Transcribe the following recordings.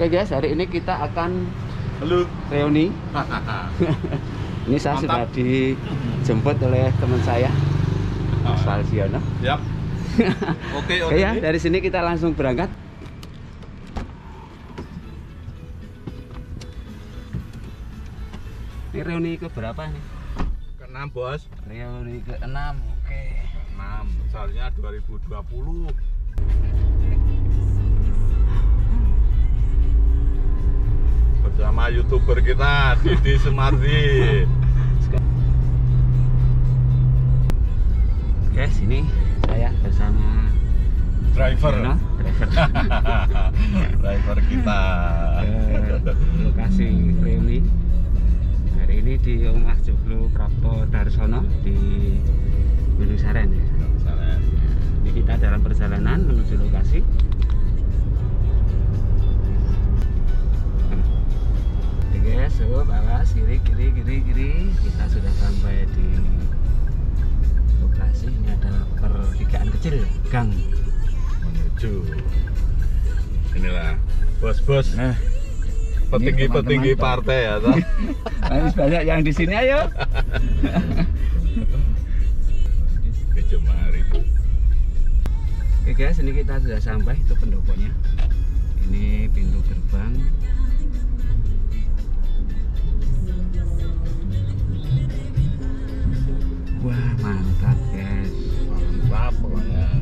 Oke guys, hari ini kita akan Halo. reuni. Ini saya Mantap. sudah dijemput oleh teman saya, Mas Falsiono. Yap. Oke, oke. Ya, dari sini kita langsung berangkat. Ini reuni ke berapa nih? Keenam, Bos. Reuni ke 6. Oke. 6, misalnya 2020. Bersama YouTuber kita, Didi Semardi. Guys, ini saya bersama Driver. Yono, driver Driver kita. ke lokasi reuni. Hari ini di Omah Joglo Prapto Darsono di Gunung Saren ya. Ini kita dalam perjalanan menuju lokasi. Guys, so, awas kiri kiri kiri kiri. Kita sudah sampai di lokasi. Ini ada pertigaan kecil, gang. menuju. Inilah bos-bos Nah, petinggi-petinggi partai ya toh. Habis banyak yang di sini ayo. Kejemari. Oke guys, ini kita sudah sampai itu pendoponya. Ini pintu gerbang. Wah mantap guys. Mantap pokoknya.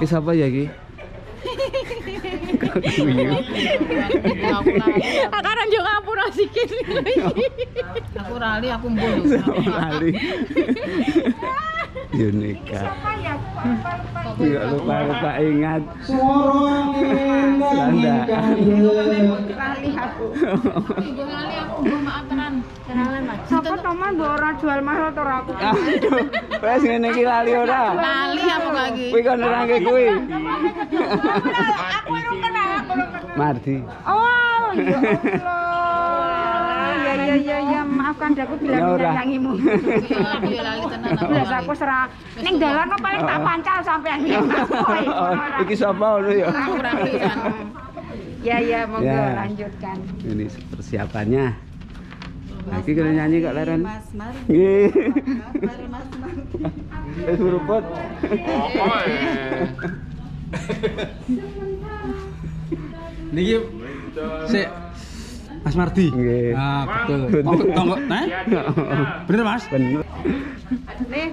Ki siapa ya ki? Kuyu. Akaran juga ngapura sikit. Aku rali, aku mbul. Lali. Yunika. Enggak lupa lupa ingat. Landaan. Rali aku. Ibu rali aku mbul maaf. Kenalan mas. Ora jual mahal to aku. Aduh, wes ngene iki lali ora. Lali aku lagi. Kuwi kon nerangke kuwi. Aku urung kenal, aku urung kenal. Mardi. Oh, ya Allah. Ya ya ya ya maafkan aku bila Ya ora. menyayangimu. Aku ya lali tenan aku. Belas aku serah ning dalan paling tak pancal sampean ya. Oh, iki sapa ngono ya? Aku. Ya ya monggo Ya. lanjutkan. Ini persiapannya. Nah, iki kena nyanyi kok leren. Mas mari. Nggih. Mari Mas mari. Wis meruput. Apa? Niki sik Mas Mardi. Nggih. Ah, betul. Betul. Tonggo nah? Bener Mas? Bener. Nih.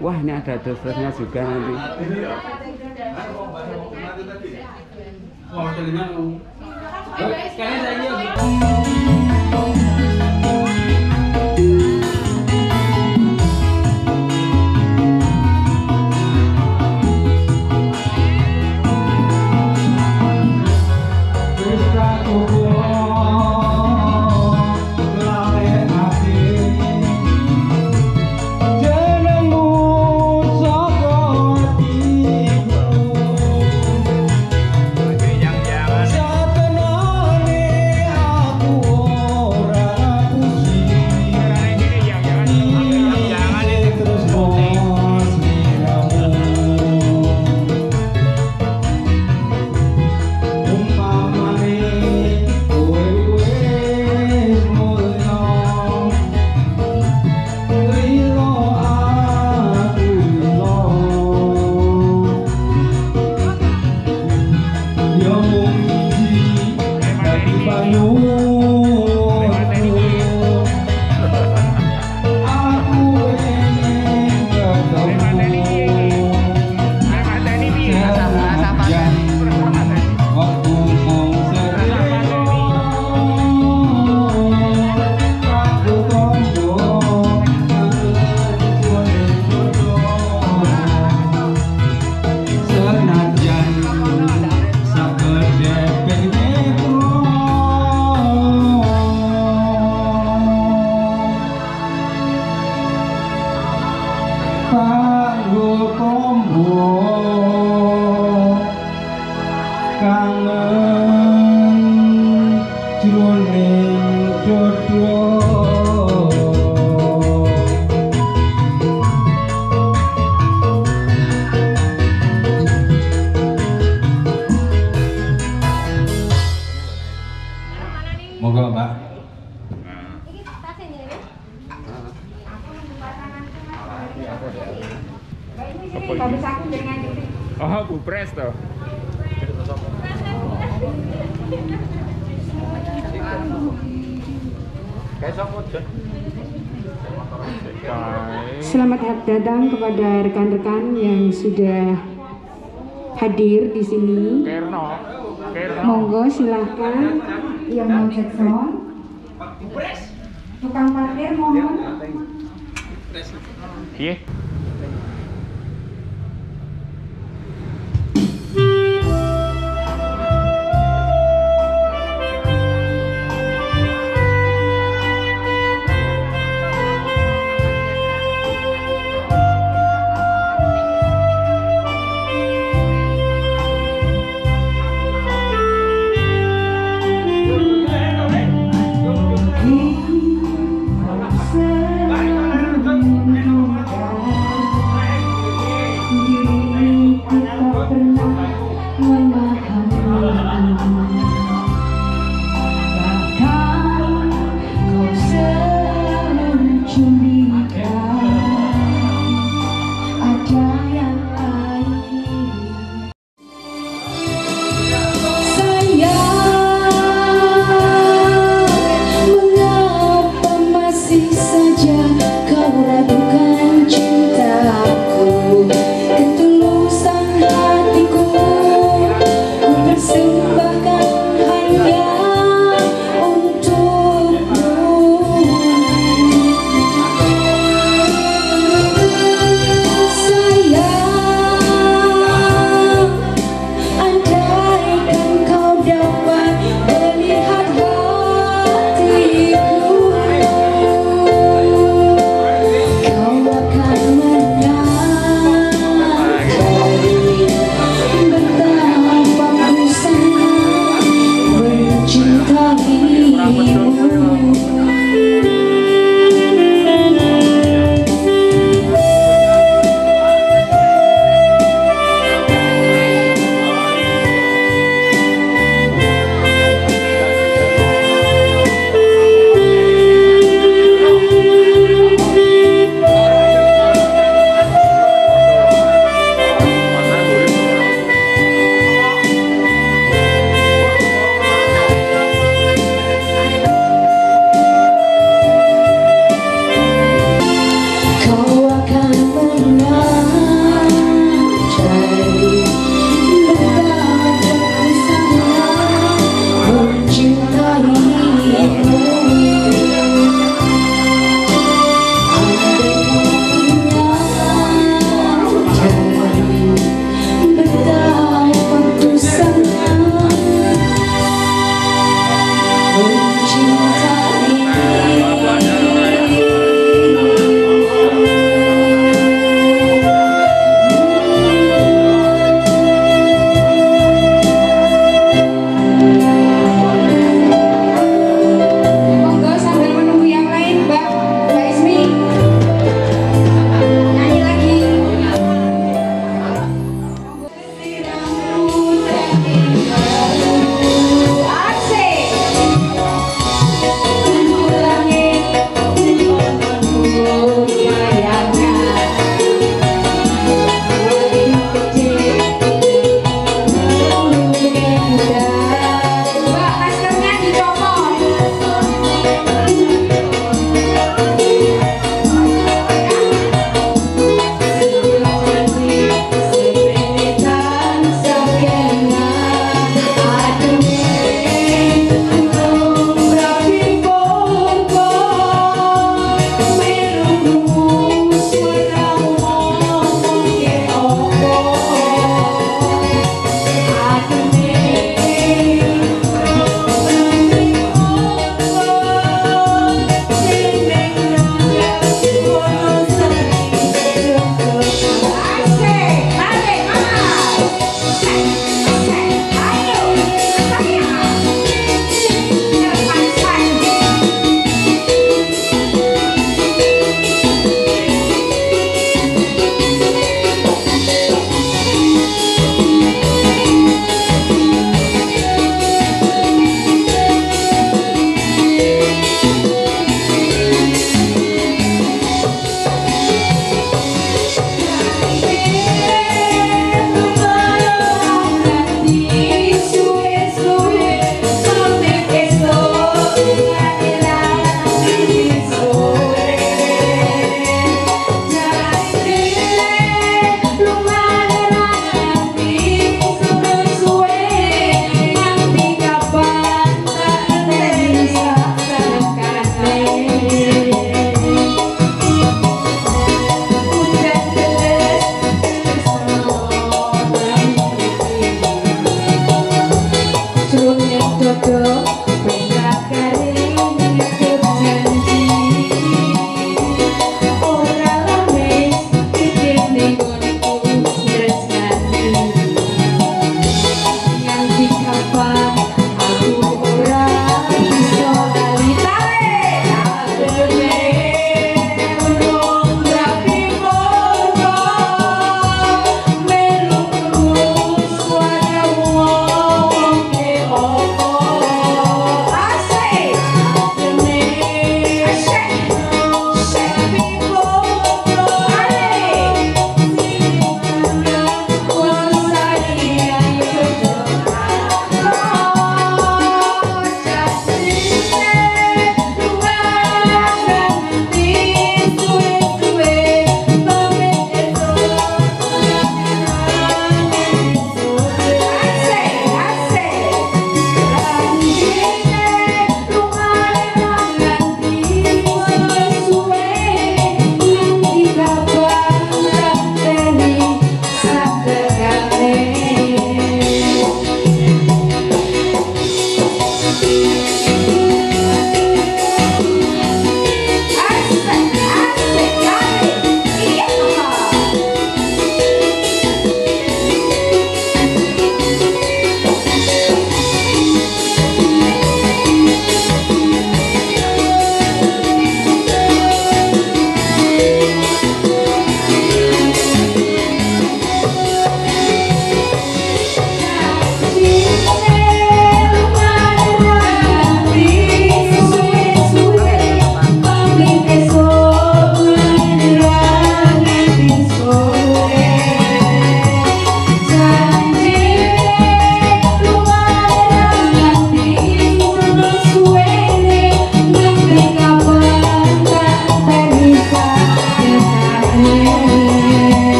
Wah, ini ada dosernya juga nanti. Oh, oh, oh, oh, oh. Selamat datang kepada rekan-rekan yang sudah hadir di sini. Kerno. Kerno. Monggo silahkan yang mau cek sound. Tukang parkir mohon. Iya.